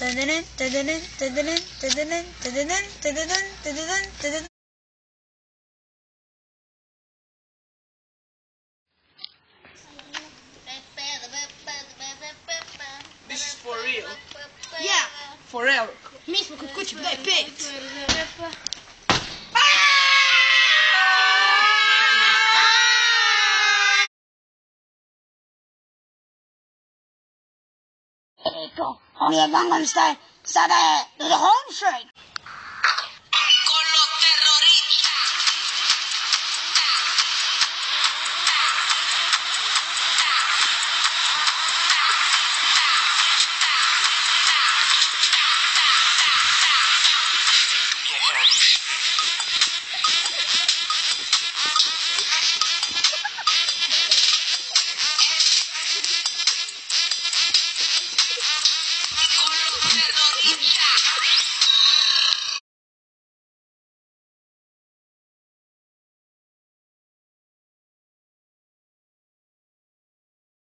This is for real. Yeah. Forever. Mesmo que o esto, con mi abuelo me está, sale de los hombros con los terroristas.